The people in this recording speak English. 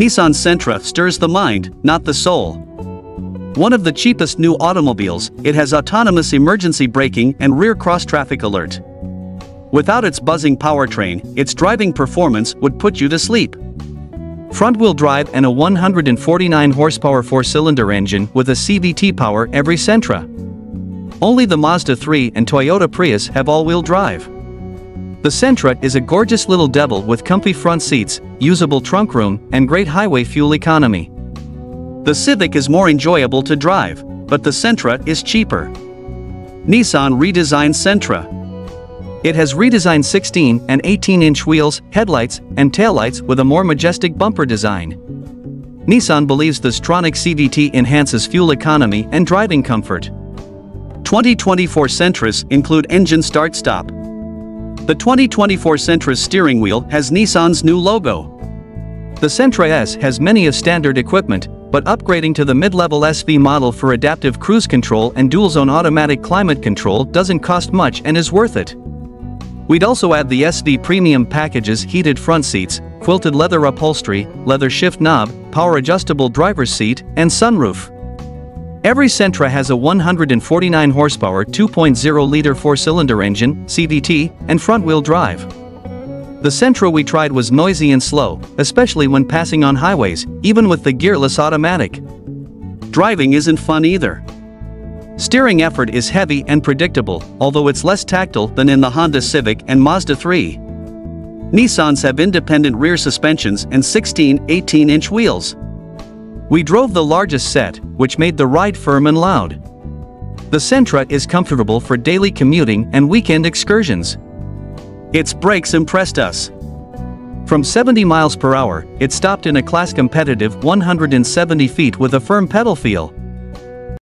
Nissan Sentra stirs the mind, not the soul. One of the cheapest new automobiles, it has autonomous emergency braking and rear cross-traffic alert. Without its buzzing powertrain, its driving performance would put you to sleep. Front-wheel drive and a 149 horsepower four-cylinder engine with a CVT power every Sentra. Only the Mazda 3 and Toyota Prius have all-wheel drive. The Sentra is a gorgeous little devil with comfy front seats, usable trunk room, and great highway fuel economy. The Civic is more enjoyable to drive, but the Sentra is cheaper. Nissan redesigned Sentra. It has redesigned 16 and 18-inch wheels, headlights, and taillights with a more majestic bumper design. Nissan believes the Xtronic CVT enhances fuel economy and driving comfort. 2024 Sentras include engine start-stop. The 2024 Sentra's steering wheel has Nissan's new logo. The Sentra S has many of standard equipment, but upgrading to the mid-level SV model for adaptive cruise control and dual-zone automatic climate control doesn't cost much and is worth it. We'd also add the SV Premium package's heated front seats, quilted leather upholstery, leather shift knob, power adjustable driver's seat, and sunroof. Every Sentra has a 149 horsepower 2.0-liter four-cylinder engine, CVT, and front-wheel drive. The Sentra we tried was noisy and slow, especially when passing on highways, even with the gearless automatic. Driving isn't fun either. Steering effort is heavy and predictable, although it's less tactile than in the Honda Civic and Mazda 3. Nissans have independent rear suspensions and 16, 18-inch wheels. We drove the largest set, which made the ride firm and loud. The Sentra is comfortable for daily commuting and weekend excursions. Its brakes impressed us. From 70 miles per hour, it stopped in a class competitive 170 feet with a firm pedal feel,